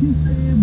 you say